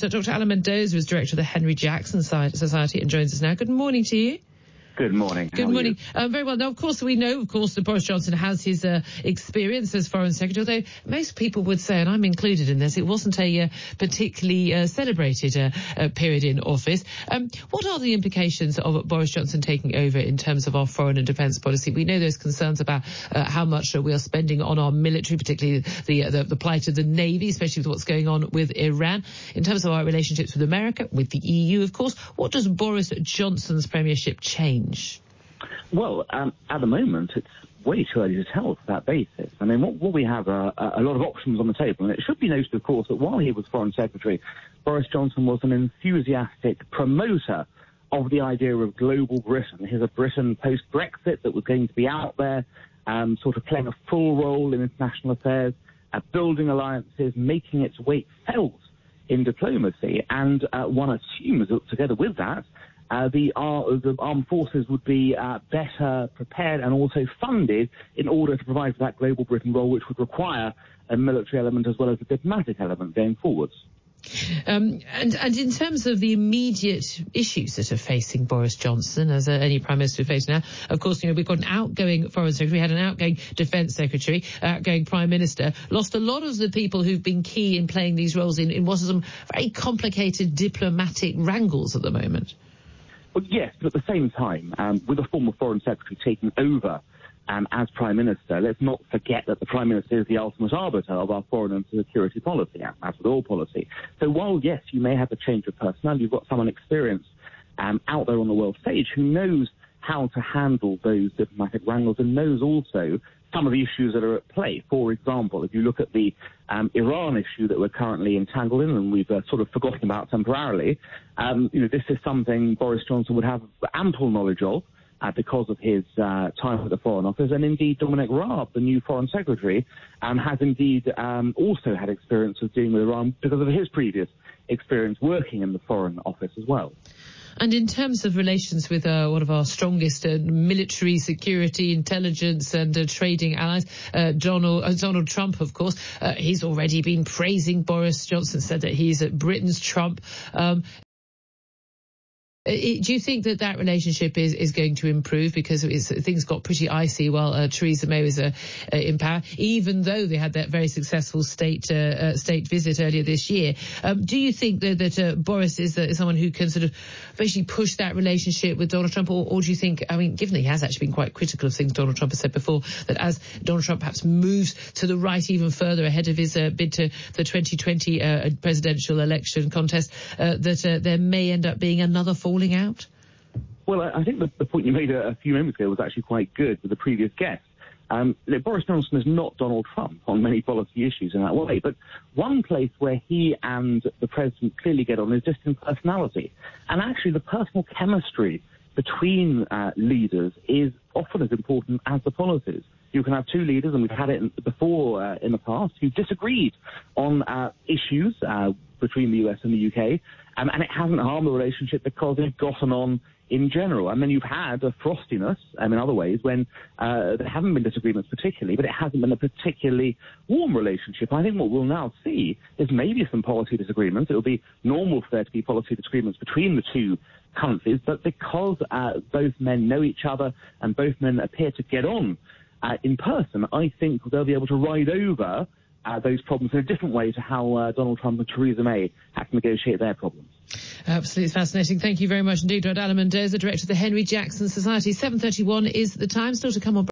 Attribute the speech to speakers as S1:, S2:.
S1: So Dr. Alan Mendoza is director of the Henry Jackson Society and joins us now. Good morning to you.
S2: Good morning.
S1: Good
S2: How
S1: morning. Uh, very well. Now, of course, we know, of course, that Boris Johnson has his uh, experience as Foreign Secretary, although most people would say, and I'm included in this, it wasn't a uh, particularly uh, celebrated uh, uh, period in office. Um, what are the implications of Boris Johnson taking over in terms of our foreign and defence policy? We know there's concerns about how much we are spending on our military, particularly the, the, the plight of the Navy, especially with what's going on with Iran. In terms of our relationships with America, with the EU, of course, what does Boris Johnson's premiership change? Change?
S2: Well, um, at the moment, it's way too early to tell for that basis. I mean, what, what we have are a lot of options on the table, and it should be noted, of course, that while he was Foreign Secretary, Boris Johnson was an enthusiastic promoter of the idea of global Britain. Here's a Britain post-Brexit that was going to be out there, um, sort of playing a full role in international affairs, uh, building alliances, making its weight felt in diplomacy. And uh, one assumes that together with that, uh, the, uh, the, armed forces would be uh, better prepared and also funded in order to provide for that global Britain role, which would require a military element as well as a diplomatic element going forwards.
S1: Um, and, and, in terms of the immediate issues that are facing Boris Johnson, as uh, any prime minister faces now, of course, you know we've got an outgoing foreign secretary, we had an outgoing defence secretary, outgoing prime minister, lost a lot of the people who've been key in playing these roles in, in what are some very complicated diplomatic wrangles at the moment.
S2: Well, yes, but at the same time, um, with a former foreign secretary taking over um, as prime minister, let's not forget that the prime minister is the ultimate arbiter of our foreign and security policy, as with all policy. So while yes, you may have a change of personnel, you've got someone experienced um, out there on the world stage who knows how to handle those diplomatic wrangles and knows also some of the issues that are at play. For example, if you look at the um, Iran issue that we're currently entangled in and we've uh, sort of forgotten about temporarily, um, you know, this is something Boris Johnson would have ample knowledge of. Uh, because of his uh, time at the Foreign Office, and indeed Dominic Raab, the new Foreign Secretary, um, has indeed um, also had experience of dealing with Iran because of his previous experience working in the Foreign Office as well.
S1: And in terms of relations with uh, one of our strongest uh, military, security, intelligence, and uh, trading allies, uh, Donald, uh, Donald Trump, of course, uh, he's already been praising Boris Johnson, said that he's Britain's Trump. Um, uh, do you think that that relationship is, is going to improve because things got pretty icy while uh, Theresa May was uh, uh, in power, even though they had that very successful state uh, state visit earlier this year? Um, do you think that, Boris is, is, someone who can sort of basically push that relationship with Donald Trump, or, or, do you think, I mean, given that he has actually been quite critical of things Donald Trump has said before, that as Donald Trump perhaps moves to the right even further ahead of his bid to the 2020 presidential election contest, that there may end up being another fall falling out?
S2: Well, I think the, the point you made a, a, few moments ago was actually quite good with the previous guest. Um, Boris Johnson is not Donald Trump on many policy issues in that way, but one place where he and the president clearly get on is just in personality. And actually, the personal chemistry between uh, leaders is often as important as the policies. You can have two leaders, and we've had it before uh, in the past, who disagreed on uh, issues uh, between the US and the UK, um, and it hasn't harmed the relationship because they've gotten on in general. And then you've had a frostiness um, in other ways when uh, there haven't been disagreements particularly, but it hasn't been a particularly warm relationship. I think what we'll now see is maybe some policy disagreements. It'll be normal for there to be policy disagreements between the two countries, but because uh, both men know each other and both men appear to get on uh, in person, I think they'll be able to ride over uh, those problems in a different way to how uh, Donald Trump and Theresa May had to negotiate their problems.
S1: Absolutely fascinating. Thank you very much indeed, Rod Alan Mendoza, Director of the Henry Jackson Society. 7.31 is the time still to come on.